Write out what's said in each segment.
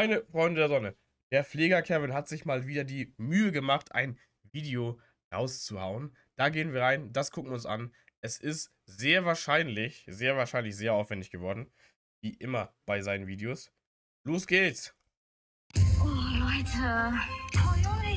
Meine Freunde der Sonne, der Pfleger Kevin hat sich mal wieder die Mühe gemacht, ein Video rauszuhauen. Da gehen wir rein, das gucken wir uns an. Es ist sehr wahrscheinlich, sehr wahrscheinlich sehr aufwendig geworden. Wie immer bei seinen Videos. Los geht's! Oh, Leute. Oh,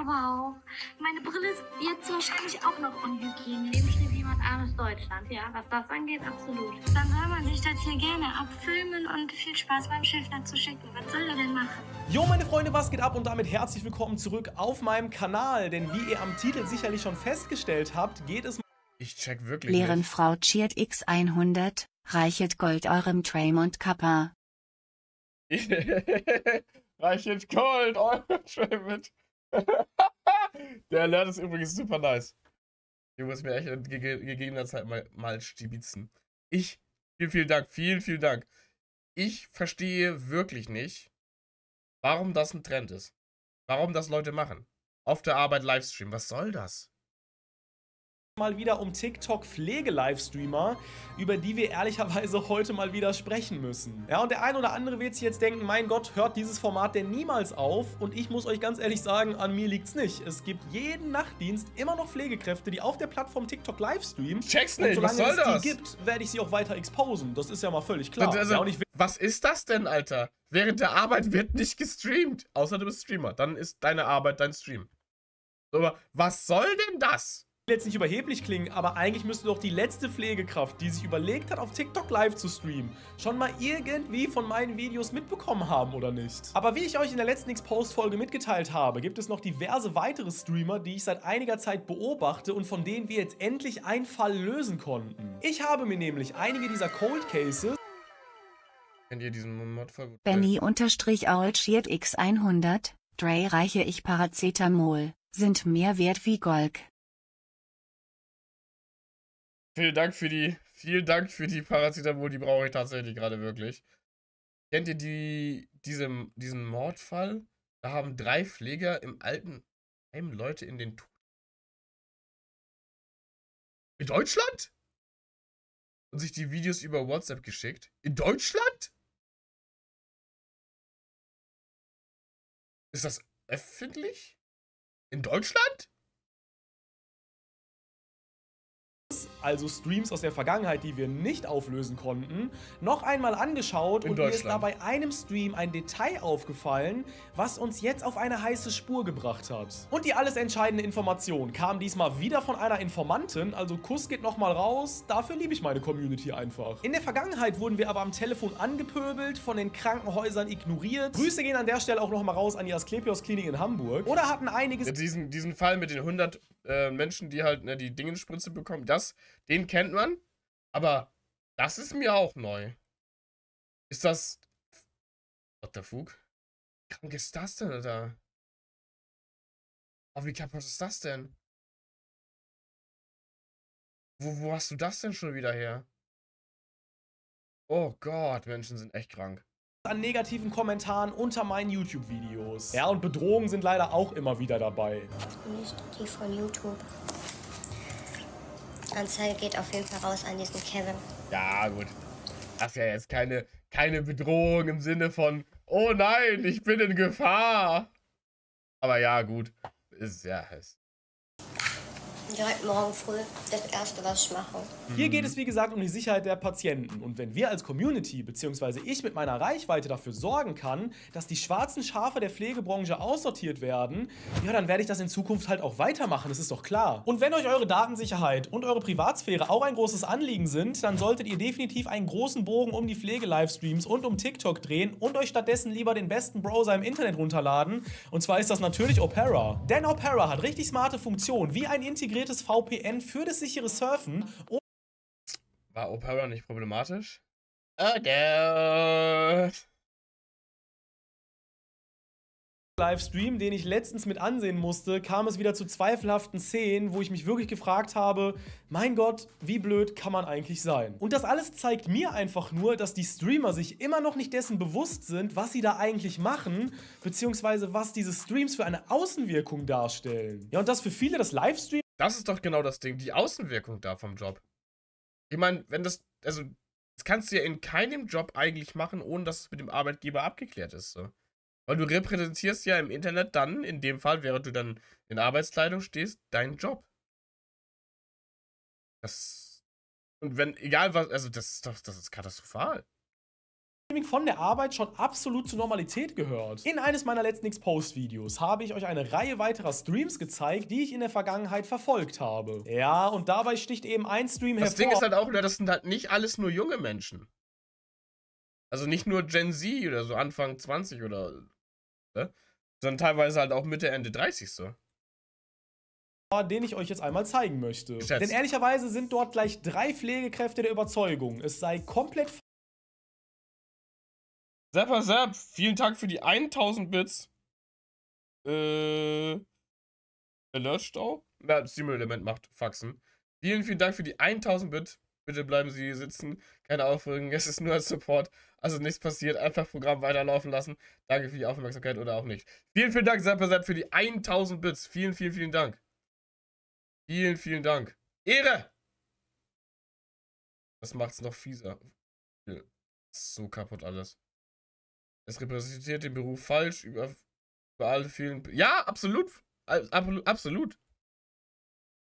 aber auch. Meine Brille ist jetzt wahrscheinlich auch noch unhygienisch. Dem steht jemand armes Deutschland, ja. Was das angeht, absolut. Dann soll man sich das hier gerne abfilmen und viel Spaß beim Schiff zu schicken. Was soll er denn machen? Jo, meine Freunde, was geht ab? Und damit herzlich willkommen zurück auf meinem Kanal. Denn wie ihr am Titel sicherlich schon festgestellt habt, geht es Ich check wirklich Lehren nicht. Frau Cheert X100, reichet Gold eurem Traymond Kappa. Reichet Gold, euer Travis. Der Alert ist übrigens super nice. Ich muss mir echt gegebener Zeit mal, mal stibitzen. Ich, vielen, vielen Dank, vielen, vielen Dank. Ich verstehe wirklich nicht, warum das ein Trend ist. Warum das Leute machen. Auf der Arbeit Livestream. Was soll das? Mal wieder um TikTok-Pflege-Livestreamer, über die wir ehrlicherweise heute mal wieder sprechen müssen. Ja, und der ein oder andere wird sich jetzt denken, mein Gott, hört dieses Format denn niemals auf? Und ich muss euch ganz ehrlich sagen, an mir liegt's nicht. Es gibt jeden Nachtdienst immer noch Pflegekräfte, die auf der Plattform TikTok livestreamen. Check's Und nicht, was solange soll es das? die gibt, werde ich sie auch weiter exposen. Das ist ja mal völlig klar. Also, ja, und ich was ist das denn, Alter? Während der Arbeit wird nicht gestreamt. Außer du bist Streamer. Dann ist deine Arbeit dein Stream. Aber was soll denn das? Jetzt nicht überheblich klingen, aber eigentlich müsste doch die letzte Pflegekraft, die sich überlegt hat, auf TikTok live zu streamen, schon mal irgendwie von meinen Videos mitbekommen haben, oder nicht? Aber wie ich euch in der letzten X-Post-Folge mitgeteilt habe, gibt es noch diverse weitere Streamer, die ich seit einiger Zeit beobachte und von denen wir jetzt endlich einen Fall lösen konnten. Ich habe mir nämlich einige dieser Cold Cases Kennt ihr diesen Mod voll? Benny unterstrich Aul Cheert X100, Dre reiche ich Paracetamol, sind mehr wert wie Gold. Vielen Dank für die, vielen Dank für die Paracetamol, die brauche ich tatsächlich gerade wirklich. Kennt ihr die, diese, diesen Mordfall? Da haben drei Pfleger im alten Heim Leute in den Tod. In Deutschland? Und sich die Videos über WhatsApp geschickt? In Deutschland? Ist das öffentlich? In Deutschland? Also Streams aus der Vergangenheit, die wir nicht auflösen konnten, noch einmal angeschaut In und mir ist Deutschland. dabei einem Stream ein Detail aufgefallen, was uns jetzt auf eine heiße Spur gebracht hat. Und die alles entscheidende Information kam diesmal wieder von einer Informantin, also Kuss geht nochmal raus, dafür liebe ich meine Community einfach. In der Vergangenheit wurden wir aber am Telefon angepöbelt, von den Krankenhäusern ignoriert. Grüße gehen an der Stelle auch nochmal raus an die Asklepios Klinik in Hamburg. Oder hatten einiges Diesen, diesen Fall mit den 100 äh, Menschen, die halt ne, die Dingenspritze bekommen, das, den kennt man. Aber das ist mir auch neu. Ist das. What the fuck? Wie krank ist das denn, Alter? Oh, wie kaputt ist das denn? Wo, wo hast du das denn schon wieder her? Oh Gott, Menschen sind echt krank. an negativen Kommentaren unter meinen YouTube-Videos. Ja, und Bedrohungen sind leider auch immer wieder dabei. Nicht die von YouTube. Anzeige geht auf jeden Fall raus an diesen Kevin. Ja, gut. Das ist ja jetzt keine, keine Bedrohung im Sinne von, oh nein, ich bin in Gefahr. Aber ja, gut. Ist ja. Ist, Direkt morgen früh das erste, was ich mache. Hier geht es wie gesagt um die Sicherheit der Patienten und wenn wir als Community bzw. ich mit meiner Reichweite dafür sorgen kann, dass die schwarzen Schafe der Pflegebranche aussortiert werden, ja, dann werde ich das in Zukunft halt auch weitermachen, das ist doch klar. Und wenn euch eure Datensicherheit und eure Privatsphäre auch ein großes Anliegen sind, dann solltet ihr definitiv einen großen Bogen um die Pflege-Livestreams und um TikTok drehen und euch stattdessen lieber den besten Browser im Internet runterladen. Und zwar ist das natürlich Opera. Denn Opera hat richtig smarte Funktionen, wie ein integriertes VPN für das sichere Surfen war Opera nicht problematisch? Oh, der. Livestream, den ich letztens mit ansehen musste, kam es wieder zu zweifelhaften Szenen, wo ich mich wirklich gefragt habe, mein Gott, wie blöd kann man eigentlich sein? Und das alles zeigt mir einfach nur, dass die Streamer sich immer noch nicht dessen bewusst sind, was sie da eigentlich machen, beziehungsweise was diese Streams für eine Außenwirkung darstellen. Ja, und dass für viele das Livestream Das ist doch genau das Ding, die Außenwirkung da vom Job. Ich meine, wenn das. Also, Das kannst du ja in keinem Job eigentlich machen, ohne dass es mit dem Arbeitgeber abgeklärt ist. So. Weil du repräsentierst ja im Internet dann, in dem Fall, während du dann in Arbeitskleidung stehst, deinen Job. Das. Und wenn, egal was, also das ist doch, das ist katastrophal. Streaming von der Arbeit schon absolut zur Normalität gehört. In eines meiner letzten X-Post-Videos habe ich euch eine Reihe weiterer Streams gezeigt, die ich in der Vergangenheit verfolgt habe. Ja, und dabei sticht eben ein Stream Das hervor. Ding ist halt auch, das sind halt nicht alles nur junge Menschen. Also nicht nur Gen Z oder so Anfang 20 oder. Ne? Sondern teilweise halt auch Mitte, Ende 30 so. den ich euch jetzt einmal zeigen möchte. Geschätzt. Denn ehrlicherweise sind dort gleich drei Pflegekräfte der Überzeugung, es sei komplett Zapper Zapp, vielen Dank für die 1000 Bits. Äh. Alertstau? Ja, Stream-Element macht Faxen. Vielen, vielen Dank für die 1000 Bit. Bitte bleiben Sie sitzen. Keine Aufregung. Es ist nur ein Support. Also nichts passiert. Einfach Programm weiterlaufen lassen. Danke für die Aufmerksamkeit oder auch nicht. Vielen, vielen Dank, Zapper Zapp, für die 1000 Bits. Vielen, vielen, vielen Dank. Vielen, vielen Dank. Ehre! Das macht's noch fieser. So kaputt alles. Es repräsentiert den Beruf falsch, über, überall fehlen. Ja, absolut. Absolut. absolut.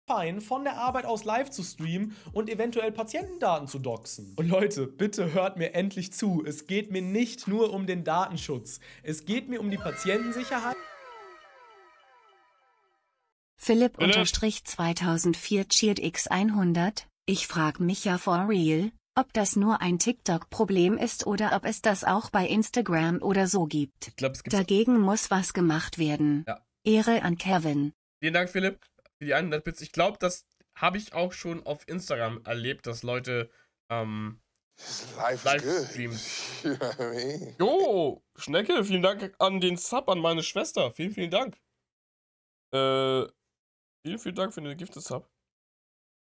fein, von der Arbeit aus live zu streamen und eventuell Patientendaten zu doxen. Und Leute, bitte hört mir endlich zu. Es geht mir nicht nur um den Datenschutz. Es geht mir um die Patientensicherheit. Philipp Philipp. unterstrich 2004 Cheered X100, ich frag mich ja for real, ob das nur ein TikTok-Problem ist oder ob es das auch bei Instagram oder so gibt. Ich glaube, es gibt. Dagegen muss was gemacht werden. Ja. Ehre an Kevin. Vielen Dank, Philipp, für die 100 Bits. Ich glaube, das habe ich auch schon auf Instagram erlebt, dass Leute ähm, Livestreams. You know what I mean? Jo, Schnecke, vielen Dank an den Sub an meine Schwester. Vielen, vielen Dank. Äh, vielen, vielen Dank für den Gifted-Sub.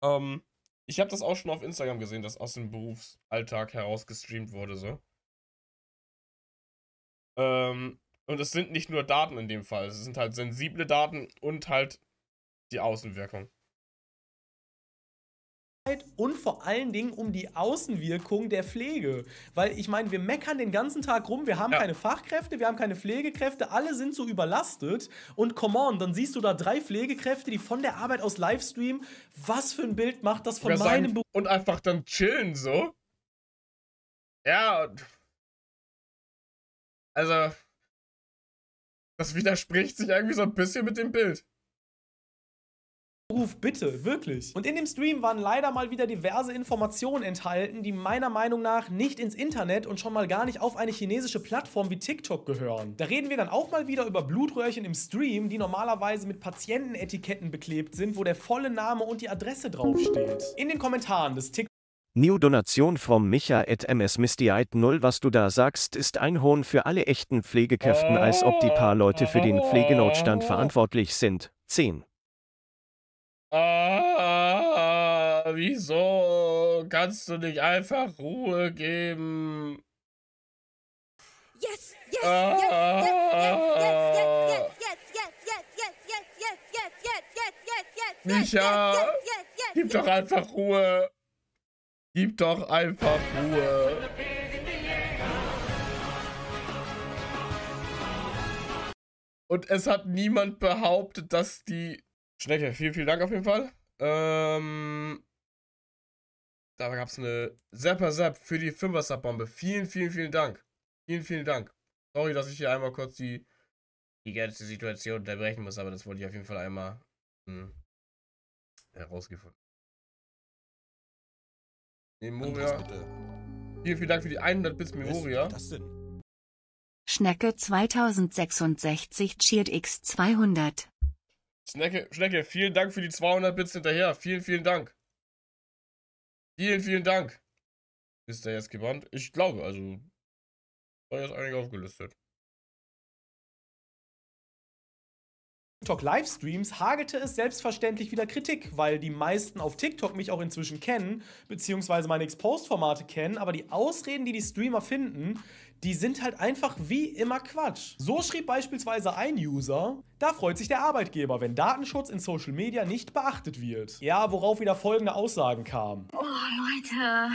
Ähm, ich habe das auch schon auf Instagram gesehen, dass aus dem Berufsalltag heraus gestreamt wurde, so. Ähm, und es sind nicht nur Daten in dem Fall, es sind halt sensible Daten und halt die Außenwirkung. Und vor allen Dingen um die Außenwirkung der Pflege. Weil ich meine, wir meckern den ganzen Tag rum, wir haben Ja. keine Fachkräfte, wir haben keine Pflegekräfte, alle sind so überlastet. Und come on, dann siehst du da drei Pflegekräfte, die von der Arbeit aus Livestreamen. Was für ein Bild macht das von meinem Beruf? und einfach dann chillen, so. Ja. und- Also. Das widerspricht sich irgendwie so ein bisschen mit dem Bild. Beruf, bitte, wirklich. Und in dem Stream waren leider mal wieder diverse Informationen enthalten, die meiner Meinung nach nicht ins Internet und schon mal gar nicht auf eine chinesische Plattform wie TikTok gehören. Da reden wir dann auch mal wieder über Blutröhrchen im Stream, die normalerweise mit Patientenetiketten beklebt sind, wo der volle Name und die Adresse draufsteht. In den Kommentaren des TikTok New Donation from Micha at MS Mistiite 0 Was du da sagst, ist ein Hohn für alle echten Pflegekräften, als ob die paar Leute für den Pflegenotstand verantwortlich sind. 10. Ah, wieso kannst du nicht einfach Ruhe geben? Yes, yes, Ah. yes, yes, yes, yes, yes, yes, yes, yes, yes, yes, yes, yes, yes, yes, yes, Micha, yes, yes, yes, Gib doch einfach Ruhe. Gib doch einfach Ruhe. Und es hat niemand behauptet, dass die. Schnecke, vielen, vielen Dank auf jeden Fall. Ähm. Da gab es eine Zapper Zap für die 5er Sub Bombe. Vielen, vielen, vielen Dank. Vielen, vielen Dank. Sorry, dass ich hier einmal kurz die, die ganze Situation unterbrechen muss, aber das wollte ich auf jeden Fall einmal hm, herausgefunden. Memoria. Vielen, vielen Dank für die 100 Bits Memoria. das denn? Schnecke 2066 Cheered X200. Schnecke, Schnecke, vielen Dank für die 200 Bits hinterher. Vielen, vielen Dank. Vielen, vielen Dank. Ist der jetzt gebannt? Ich glaube, also. War jetzt eigentlich aufgelistet. TikTok Livestreams hagelte es selbstverständlich wieder Kritik, weil die meisten auf TikTok mich auch inzwischen kennen, beziehungsweise meine Exposed-Formate kennen, aber die Ausreden, die die Streamer finden, die sind halt einfach wie immer Quatsch. So schrieb beispielsweise ein User, da freut sich der Arbeitgeber, wenn Datenschutz in Social Media nicht beachtet wird. Ja, worauf wieder folgende Aussagen kamen. Oh, Leute.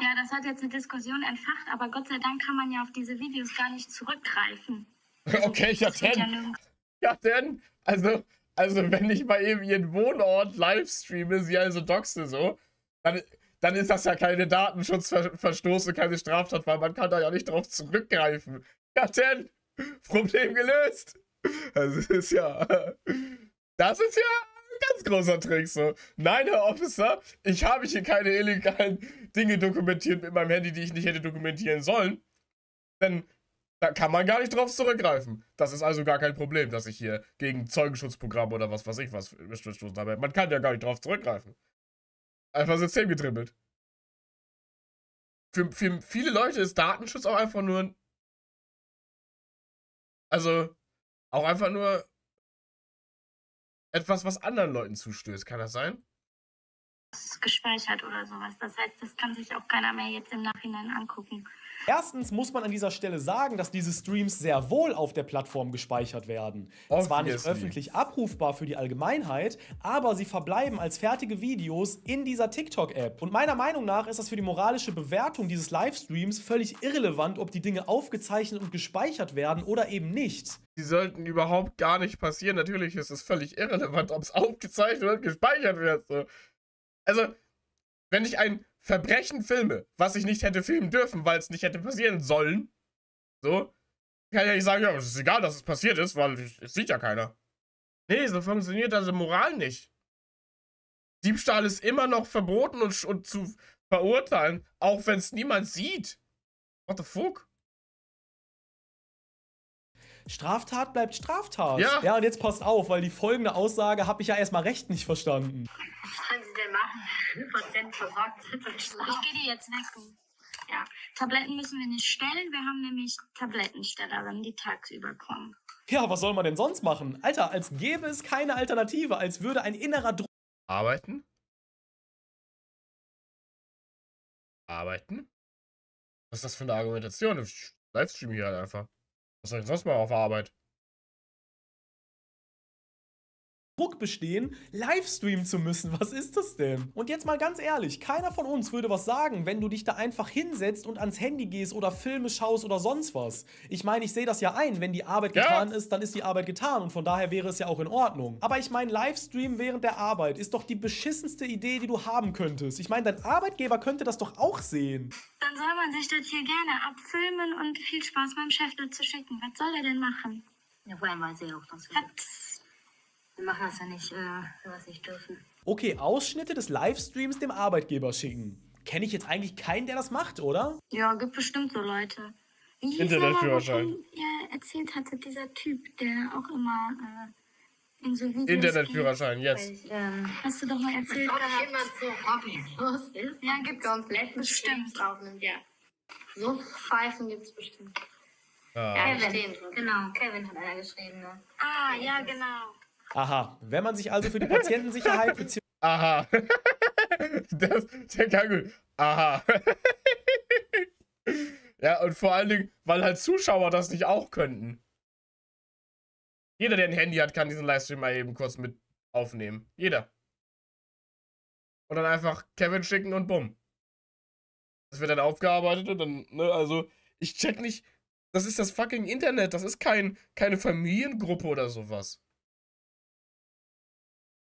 Ja, das hat jetzt eine Diskussion entfacht, aber Gott sei Dank kann man ja auf diese Videos gar nicht zurückgreifen. Okay, ja denn. Ja denn. Also, also wenn ich mal eben ihren Wohnort live streame, sie also doxe so, dann, dann ist das ja keine Datenschutzverstoß und keine Straftat, weil man kann da ja nicht drauf zurückgreifen. Ja denn. Problem gelöst. Also es ist ja. Das ist ja ein ganz großer Trick so. Nein, Herr Officer, ich habe hier keine illegalen Dinge dokumentiert mit meinem Handy, die ich nicht hätte dokumentieren sollen. Denn da kann man gar nicht drauf zurückgreifen. Das ist also gar kein Problem, dass ich hier gegen Zeugenschutzprogramm oder was weiß ich was verstoßen habe. Man kann ja gar nicht drauf zurückgreifen. Einfach System getribbelt. Für, für viele Leute ist Datenschutz auch einfach nur. ein- Also, auch einfach nur etwas, was anderen Leuten zustößt. Kann das sein? gespeichert oder sowas. Das heißt, das kann sich auch keiner mehr jetzt im Nachhinein angucken. Erstens muss man an dieser Stelle sagen, dass diese Streams sehr wohl auf der Plattform gespeichert werden. Zwar nicht Obviously. öffentlich abrufbar für die Allgemeinheit, aber sie verbleiben als fertige Videos in dieser TikTok-App. Und meiner Meinung nach ist das für die moralische Bewertung dieses Livestreams völlig irrelevant, ob die Dinge aufgezeichnet und gespeichert werden oder eben nicht. Die sollten überhaupt gar nicht passieren. Natürlich ist es völlig irrelevant, ob es aufgezeichnet und gespeichert wird. So. Also, wenn ich ein Verbrechen filme, was ich nicht hätte filmen dürfen, weil es nicht hätte passieren sollen, so, kann ich ja nicht sagen, ja, es ist egal, dass es passiert ist, weil es sieht ja keiner. Nee, so funktioniert also Moral nicht. Diebstahl ist immer noch verboten und, und zu verurteilen, auch wenn es niemand sieht. What the fuck? Straftat bleibt Straftat. Ja. Ja, und jetzt passt auf, weil die folgende Aussage habe ich ja erstmal recht nicht verstanden. Was sollen Sie denn machen? wenn Patient versorgt sind und schlafen. Ich gehe die jetzt wecken. Ja, Tabletten müssen wir nicht stellen. Wir haben nämlich Tablettenstellerinnen, die tagsüber kommen. Ja, was soll man denn sonst machen? Alter, als gäbe es keine Alternative, als würde ein innerer Druck Arbeiten? Arbeiten? Was ist das für eine Argumentation? Ich livestream hier halt einfach. Was soll ich sonst mal auf Arbeit? Druck bestehen, Livestreamen zu müssen. Was ist das denn? Und jetzt mal ganz ehrlich, keiner von uns würde was sagen, wenn du dich da einfach hinsetzt und ans Handy gehst oder Filme schaust oder sonst was. Ich meine, ich sehe das ja ein, wenn die Arbeit Ja. getan ist, dann ist die Arbeit getan und von daher wäre es ja auch in Ordnung. Aber ich meine, Livestream während der Arbeit ist doch die beschissenste Idee, die du haben könntest. Ich meine, dein Arbeitgeber könnte das doch auch sehen. Dann soll man sich das hier gerne abfilmen und viel Spaß meinem Chef dazu schicken. Was soll er denn machen? Ja, vor allem weiß er auch, dass wir? Wir machen das ja nicht, äh, was nicht dürfen. Okay, Ausschnitte des Livestreams dem Arbeitgeber schicken. Kenne ich jetzt eigentlich keinen, der das macht, oder? Ja, gibt bestimmt so Leute. Wie hieß Internetführerschein. ihr erzählt hatte, dieser Typ, der auch immer äh, in so Videos Internetführerschein, jetzt. Ich, ähm. Hast du doch mal erzählt gehabt. jemand so hobbylos ist, Ja, gibt's komplett bestimmt. bestimmt aufnimmt, ja. So Pfeifen gibt's bestimmt. Ah. Ja, Kevin, genau, Kevin hat einer geschrieben, ne? Ah, ja, genau. Aha, wenn man sich also für die Patientensicherheit bzw. Aha. das, der kann gut. Aha. ja, und vor allen Dingen, weil halt Zuschauer das nicht auch könnten. Jeder, der ein Handy hat, kann diesen Livestream mal eben kurz mit aufnehmen. Jeder. Und dann einfach Kevin schicken und bumm. Das wird dann aufgearbeitet und dann, ne, also, ich check nicht. Das ist das fucking Internet. Das ist kein, keine Familiengruppe oder sowas.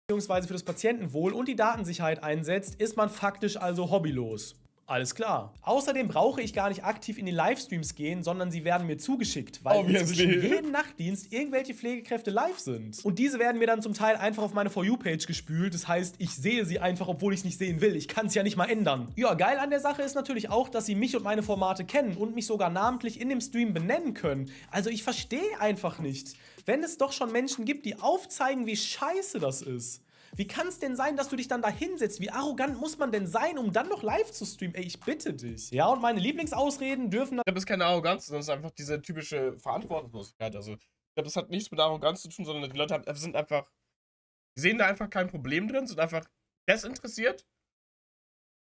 Für das Patientenwohl und die Datensicherheit einsetzt, ist man faktisch also hobbylos. Alles klar. Außerdem brauche ich gar nicht aktiv in die Livestreams gehen, sondern sie werden mir zugeschickt, weil Obviously. inzwischen jeden Nachtdienst irgendwelche Pflegekräfte live sind. Und diese werden mir dann zum Teil einfach auf meine For You-Page gespült. Das heißt, ich sehe sie einfach, obwohl ich es nicht sehen will. Ich kann es ja nicht mal ändern. Ja, geil an der Sache ist natürlich auch, dass sie mich und meine Formate kennen und mich sogar namentlich in dem Stream benennen können. Also ich verstehe einfach nicht. Wenn es doch schon Menschen gibt, die aufzeigen, wie scheiße das ist. Wie kann es denn sein, dass du dich dann da hinsetzt? Wie arrogant muss man denn sein, um dann noch live zu streamen? Ey, ich bitte dich. Ja, und meine Lieblingsausreden dürfen Ich glaube, das ist keine Arroganz, sondern es ist einfach diese typische Verantwortungslosigkeit. Also, ich glaube, das hat nichts mit Arroganz zu tun, sondern die Leute sind einfach, sehen da einfach kein Problem drin, sind einfach desinteressiert,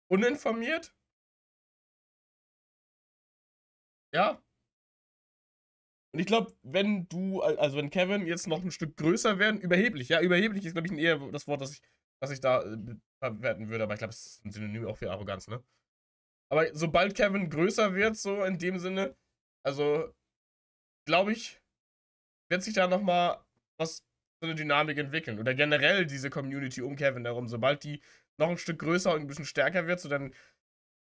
uninformiert. Ja. Und ich glaube, wenn du, also wenn Kevin jetzt noch ein Stück größer werden, überheblich, ja, überheblich ist, glaube ich, eher das Wort, das ich was ich da äh, verwerten würde, aber ich glaube, es ist ein Synonym auch für Arroganz, ne? Aber sobald Kevin größer wird, so in dem Sinne, also glaube ich, wird sich da nochmal was, so eine Dynamik entwickeln. Oder generell diese Community um Kevin herum. Sobald die noch ein Stück größer und ein bisschen stärker wird, so dann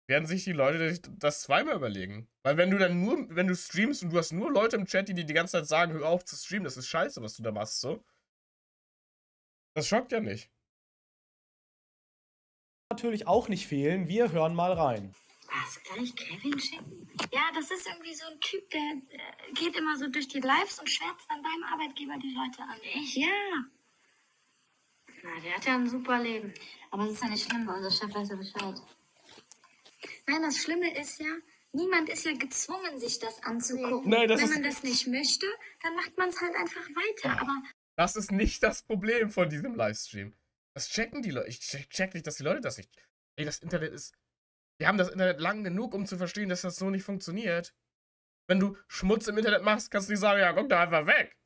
werden sich die Leute das zweimal überlegen. Weil wenn du dann nur, wenn du streamst und du hast nur Leute im Chat, die dir die ganze Zeit sagen, hör auf zu streamen, das ist scheiße, was du da machst, so. Das schockt ja nicht. natürlich auch nicht fehlen. Wir hören mal rein. Was, kann ich Kevin schicken? Ja, das ist irgendwie so ein Typ, der äh, geht immer so durch die Lives und schwärzt dann beim Arbeitgeber die Leute an. Echt? Ja. Na, der hat ja ein super Leben. Aber es ist ja nicht schlimm, weil unser Chef weiß ja Bescheid. Nein, das Schlimme ist ja, niemand ist ja gezwungen, sich das anzugucken. Nein, das Wenn man das nicht möchte, dann macht man es halt einfach weiter. Aber Das ist nicht das Problem von diesem Livestream. Das checken die Leute. Ich check, check nicht, dass die Leute das nicht. Ey, das Internet ist. Wir haben das Internet lang genug, um zu verstehen, dass das so nicht funktioniert. Wenn du Schmutz im Internet machst, kannst du nicht sagen, ja, guck da einfach weg.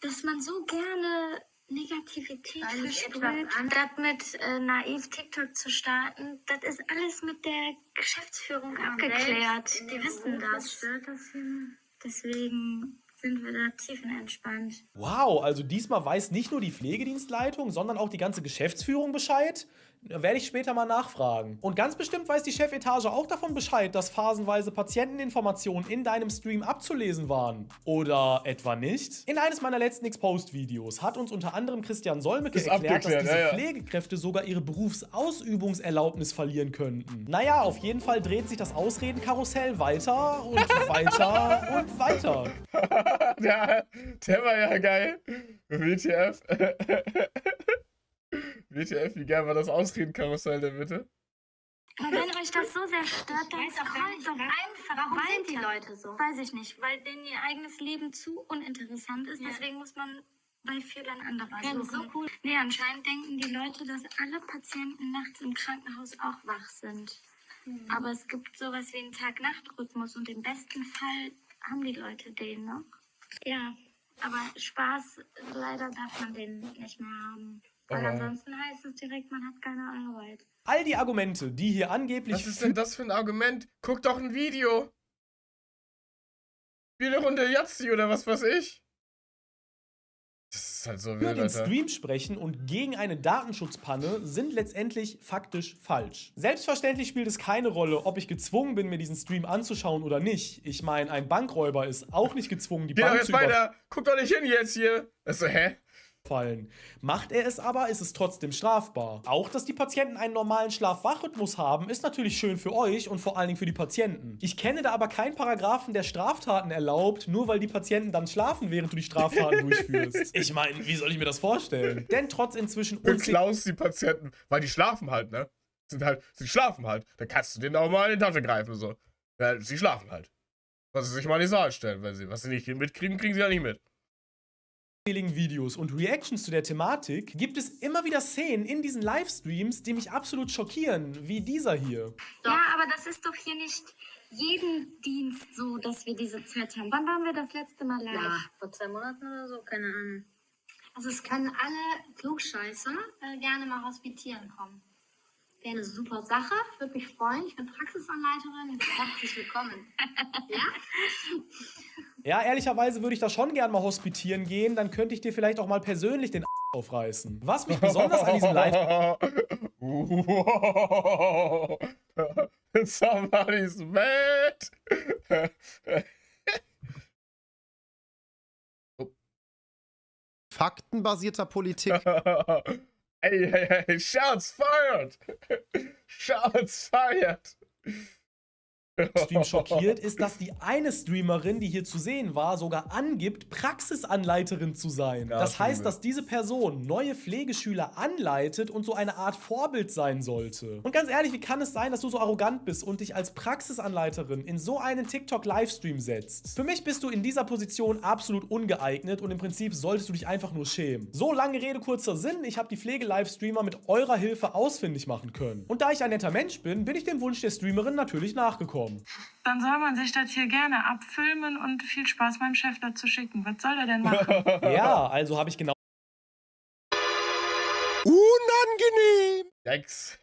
dass man so gerne Negativität Weil ich versprüht, etwas an- statt mit äh, naiv TikTok zu starten, das ist alles mit der Geschäftsführung abgeklärt. selbst in Die wissen das. das hier? Deswegen sind wir da tiefenentspannt. Wow, also diesmal weiß nicht nur die Pflegedienstleitung, sondern auch die ganze Geschäftsführung Bescheid. Werde ich später mal nachfragen. Und ganz bestimmt weiß die Chefetage auch davon Bescheid, dass phasenweise Patienteninformationen in deinem Stream abzulesen waren. Oder etwa nicht? In eines meiner letzten Exposed-Videos hat uns unter anderem Christian Solmecke Ist erklärt, dass diese ja, ja. Pflegekräfte sogar ihre Berufsausübungserlaubnis verlieren könnten. Naja, auf jeden Fall dreht sich das Ausredenkarussell weiter und weiter und weiter. der, der war ja geil. WTF. WTF, wie geil war das Ausredenkarussell denn bitte? Und wenn euch das so sehr stört, dann scrollt doch einfach warum weiter. sind die Leute so? Weiß ich nicht, weil denen ihr eigenes Leben zu uninteressant ist. Ja. Deswegen muss man bei Fehlern anderer Ja, das ist suchen. so cool. Nee, anscheinend denken die Leute, dass alle Patienten nachts im Krankenhaus auch wach sind. Mhm. Aber es gibt sowas wie einen Tag-Nacht-Rhythmus und im besten Fall haben die Leute den noch. Ja, aber Spaß, leider darf man den nicht mehr haben. Weil Oh. ansonsten heißt es direkt, man hat keine Arbeit. All die Argumente, die hier angeblich Was ist denn das für ein Argument? Guck doch ein Video. Spiel eine Runde Yahtzee oder was weiß ich. Das ist halt so für wild, den Alter. Stream sprechen und gegen eine Datenschutzpanne sind letztendlich faktisch falsch. Selbstverständlich spielt es keine Rolle, ob ich gezwungen bin, mir diesen Stream anzuschauen oder nicht. Ich meine, ein Bankräuber ist auch nicht gezwungen, die Geh doch Bank jetzt zu weiter. Guck doch nicht hin jetzt hier. Das so, hä? Überfallen. Macht er es aber, ist es trotzdem strafbar. Auch, dass die Patienten einen normalen Schlaf-Wach-Rhythmus haben, ist natürlich schön für euch und vor allen Dingen für die Patienten. Ich kenne da aber keinen Paragraphen, der Straftaten erlaubt, nur weil die Patienten dann schlafen, während du die Straftaten durchführst. Ich meine, wie soll ich mir das vorstellen? Denn trotz inzwischen Du klaust die Patienten, weil die schlafen halt, ne? Sind halt, sie schlafen halt. Dann kannst du denen auch mal in die Tasche greifen, so. Ja, sie schlafen halt. Was sie sich mal in die Saal stellen, weil sie, was sie nicht mitkriegen, kriegen sie ja nicht mit. Unzähligen Videos und Reactions zu der Thematik gibt es immer wieder Szenen in diesen Livestreams, die mich absolut schockieren, wie dieser hier. Ja, aber das ist doch hier nicht jeden Dienst so, dass wir diese Zeit haben. Wann waren wir das letzte Mal live? Ja, vor zwei Monaten oder so, keine Ahnung. Also es können alle Klugscheißer äh, gerne mal hospitieren kommen. Wäre eine super Sache, würde mich freuen. Ich bin Praxisanleiterin, herzlich willkommen. ja? Ja, ehrlicherweise würde ich da schon gern mal hospitieren gehen, dann könnte ich dir vielleicht auch mal persönlich den aufreißen. Was mich besonders an diesem Live Somebody's mad. Faktenbasierter Politik. Ey, hey, hey, shots fired! Shots fired! Stream schockiert, ist, dass die eine Streamerin, die hier zu sehen war, sogar angibt, Praxisanleiterin zu sein. Ja, das heißt, dass diese Person neue Pflegeschüler anleitet und so eine Art Vorbild sein sollte. Und ganz ehrlich, wie kann es sein, dass du so arrogant bist und dich als Praxisanleiterin in so einen TikTok-Livestream setzt? Für mich bist du in dieser Position absolut ungeeignet und im Prinzip solltest du dich einfach nur schämen. So lange Rede, kurzer Sinn, ich habe die Pflege-Livestreamer mit eurer Hilfe ausfindig machen können. Und da ich ein netter Mensch bin, bin ich dem Wunsch der Streamerin natürlich nachgekommen kommen. Dann soll man sich das hier gerne abfilmen und viel Spaß meinem Chef dazu schicken. Was soll er denn machen? ja, also habe ich genau. Unangenehm! Thanks.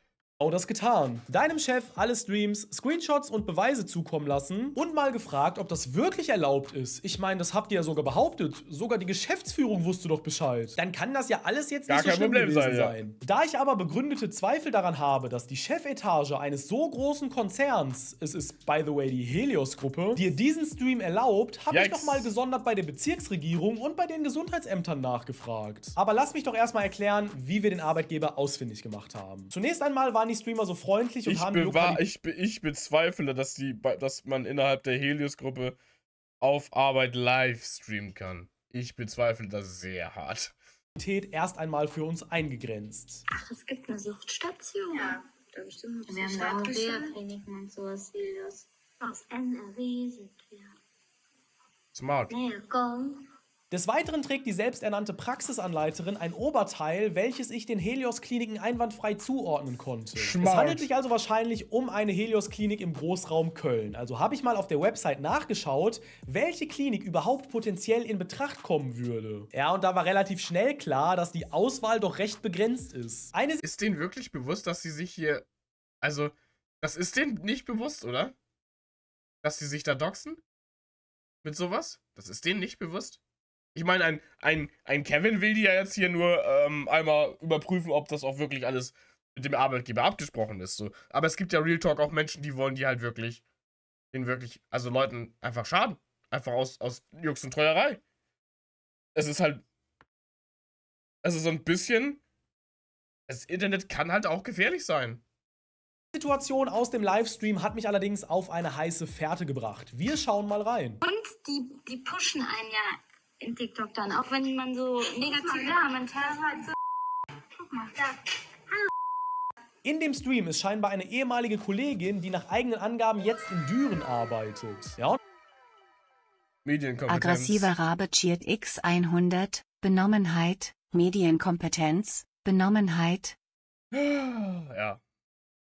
Das getan. Deinem Chef alle Streams, Screenshots und Beweise zukommen lassen und mal gefragt, ob das wirklich erlaubt ist. Ich meine, das habt ihr ja sogar behauptet. Sogar die Geschäftsführung wusste doch Bescheid. Dann kann das ja alles jetzt Gar nicht so schlimm Problem gewesen sein, ja. sein. Da ich aber begründete Zweifel daran habe, dass die Chefetage eines so großen Konzerns, es ist by the way die Helios-Gruppe, dir diesen Stream erlaubt, habe ich Yikes. noch mal gesondert bei der Bezirksregierung und bei den Gesundheitsämtern nachgefragt. Aber lass mich doch erstmal erklären, wie wir den Arbeitgeber ausfindig gemacht haben. Zunächst einmal waren die Streamer so freundlich und Ich, haben die bewahr, ich, be- ich bezweifle, dass, die, dass man innerhalb der Helios-Gruppe auf Arbeit live streamen kann. Ich bezweifle das sehr hart. Erst einmal für uns eingegrenzt. Ach, es gibt eine Suchtstation. Ja, da bestimmt Wir haben da auch Reha-Kliniken und sowas. Helios. Aus NRW sind wir. Smart. Nähe Go. Des Weiteren trägt die selbsternannte Praxisanleiterin ein Oberteil, welches ich den Helios-Kliniken einwandfrei zuordnen konnte. Smart. Es handelt sich also wahrscheinlich um eine Helios-Klinik im Großraum Köln. Also habe ich mal auf der Website nachgeschaut, welche Klinik überhaupt potenziell in Betracht kommen würde. Ja, und da war relativ schnell klar, dass die Auswahl doch recht begrenzt ist. Eine Ist denen wirklich bewusst, dass sie sich hier. Also, das ist denen nicht bewusst, oder? Dass sie sich da doxen? Mit sowas? Das ist denen nicht bewusst? Ich meine, ein, ein, ein Kevin will die ja jetzt hier nur ähm, einmal überprüfen, ob das auch wirklich alles mit dem Arbeitgeber abgesprochen ist. So. Aber es gibt ja Real Talk auch Menschen, die wollen die halt wirklich, den wirklich, also Leuten einfach schaden. Einfach aus, aus Jux und Treuerei. Es ist halt. Also so ein bisschen. Das Internet kann halt auch gefährlich sein. Situation aus dem Livestream hat mich allerdings auf eine heiße Fährte gebracht. Wir schauen mal rein. Und die, die pushen einen ja in TikTok dann, auch wenn man so negative Kommentare hat. Guck mal, da. In dem Stream ist scheinbar eine ehemalige Kollegin, die nach eigenen Angaben jetzt in Düren arbeitet. Ja, Medienkompetenz. Aggressiver Rabe cheert X100, Benommenheit, Medienkompetenz, Benommenheit, Ja.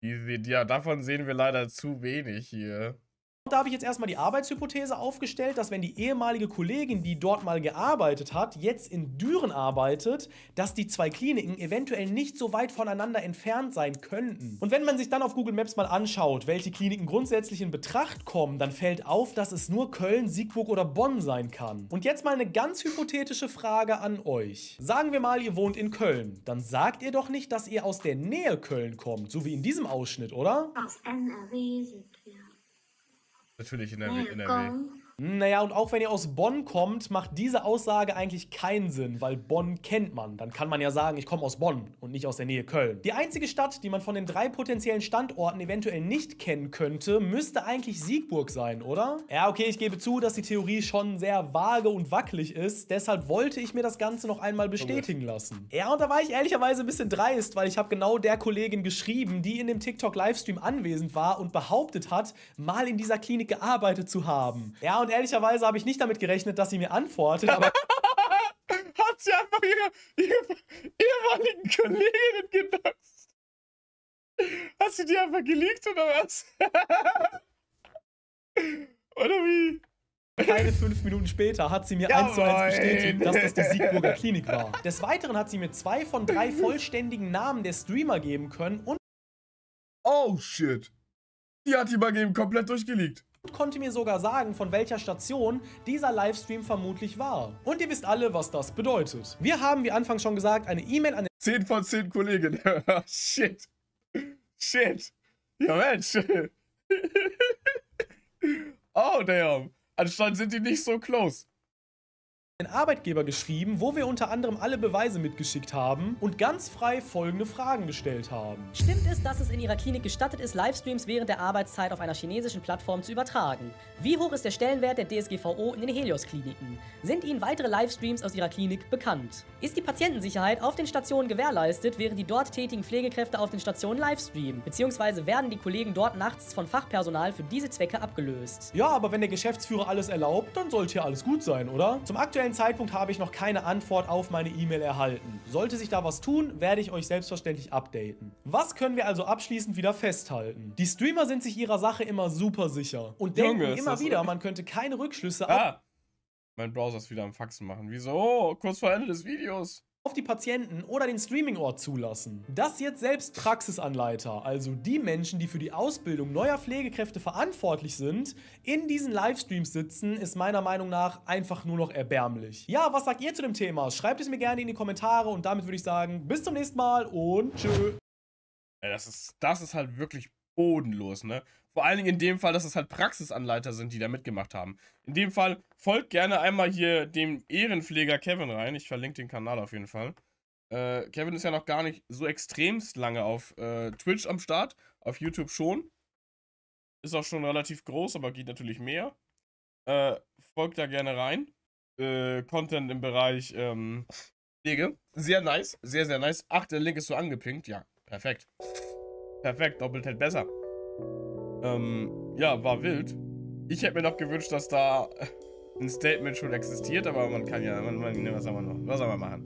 Ja, davon sehen wir leider zu wenig hier. Da habe ich jetzt erstmal die Arbeitshypothese aufgestellt, dass wenn die ehemalige Kollegin, die dort mal gearbeitet hat, jetzt in Düren arbeitet, dass die zwei Kliniken eventuell nicht so weit voneinander entfernt sein könnten. Und wenn man sich dann auf Google Maps mal anschaut, welche Kliniken grundsätzlich in Betracht kommen, dann fällt auf, dass es nur Köln, Siegburg oder Bonn sein kann. Und jetzt mal eine ganz hypothetische Frage an euch. Sagen wir mal, ihr wohnt in Köln. Dann sagt ihr doch nicht, dass ihr aus der Nähe Köln kommt, so wie in diesem Ausschnitt, oder? Aus NRW sind wir. Natürlich in NRW. Nähe NRW. Go. Naja, und auch wenn ihr aus Bonn kommt, macht diese Aussage eigentlich keinen Sinn, weil Bonn kennt man. Dann kann man ja sagen, ich komme aus Bonn und nicht aus der Nähe Köln. Die einzige Stadt, die man von den drei potenziellen Standorten eventuell nicht kennen könnte, müsste eigentlich Siegburg sein, oder? Ja, okay, ich gebe zu, dass die Theorie schon sehr vage und wackelig ist. Deshalb wollte ich mir das Ganze noch einmal bestätigen lassen. Ja, und da war ich ehrlicherweise ein bisschen dreist, weil ich habe genau der Kollegin geschrieben, die in dem TikTok-Livestream anwesend war und behauptet hat, mal in dieser Klinik gearbeitet zu haben. Ja, und ehrlicherweise habe ich nicht damit gerechnet, dass sie mir antwortet, aber Hat sie einfach ihre, ihre ehemaligen Kolleginnen gedoxt? Hat sie die einfach geleakt oder was? oder wie? keine fünf Minuten später hat sie mir eins zu eins bestätigt, dass das die Siegburger Klinik war. Des Weiteren hat sie mir zwei von drei vollständigen Namen der Streamer geben können und Oh shit. Die hat die mal eben komplett durchgeleakt. Konnte mir sogar sagen, von welcher Station dieser Livestream vermutlich war. Und ihr wisst alle, was das bedeutet. Wir haben, wie anfangs schon gesagt, eine E-Mail an 10 von 10 Kolleginnen. Shit. Shit. Ja, Mensch. oh, damn. Anscheinend sind die nicht so close. Den Arbeitgeber geschrieben, wo wir unter anderem alle Beweise mitgeschickt haben und ganz frei folgende Fragen gestellt haben. Stimmt es, dass es in Ihrer Klinik gestattet ist, Livestreams während der Arbeitszeit auf einer chinesischen Plattform zu übertragen? Wie hoch ist der Stellenwert der DSGVO in den Helios-Kliniken? Sind Ihnen weitere Livestreams aus Ihrer Klinik bekannt? Ist die Patientensicherheit auf den Stationen gewährleistet, während die dort tätigen Pflegekräfte auf den Stationen livestreamen? Beziehungsweise werden die Kollegen dort nachts von Fachpersonal für diese Zwecke abgelöst? Ja, aber wenn der Geschäftsführer alles erlaubt, dann sollte ja alles gut sein, oder? Zum aktuellen Zeitpunkt habe ich noch keine Antwort auf meine E-Mail erhalten. Sollte sich da was tun, werde ich euch selbstverständlich updaten. Was können wir also abschließend wieder festhalten? Die Streamer sind sich ihrer Sache immer super sicher und denken Junge, immer wieder, man könnte keine Rückschlüsse ab Ah. Mein Browser ist wieder am Faxen machen. Wieso? Oh, kurz vor Ende des Videos. Auf die Patienten oder den Streamingort zulassen. Dass jetzt selbst Praxisanleiter, also die Menschen, die für die Ausbildung neuer Pflegekräfte verantwortlich sind, in diesen Livestreams sitzen, ist meiner Meinung nach einfach nur noch erbärmlich. Ja, was sagt ihr zu dem Thema? Schreibt es mir gerne in die Kommentare und damit würde ich sagen, bis zum nächsten Mal und tschö. Das ist, das ist halt wirklich bodenlos, ne? Vor allen Dingen in dem Fall, dass es halt Praxisanleiter sind, die da mitgemacht haben. In dem Fall folgt gerne einmal hier dem Ehrenpfleger Kevin rein. Ich verlinke den Kanal auf jeden Fall. Äh, Kevin ist ja noch gar nicht so extremst lange auf äh, Twitch am Start. Auf YouTube schon. Ist auch schon relativ groß, aber geht natürlich mehr. Äh, folgt da gerne rein. Äh, Content im Bereich ähm, Pflege. Sehr nice. Sehr, sehr nice. Ach, der Link ist so angepinkt. Ja, perfekt. Perfekt, doppelt hält besser. Ähm, ja, war wild. Ich hätte mir noch gewünscht, dass da ein Statement schon existiert, aber man kann ja, man, man, was soll man noch, was soll man machen?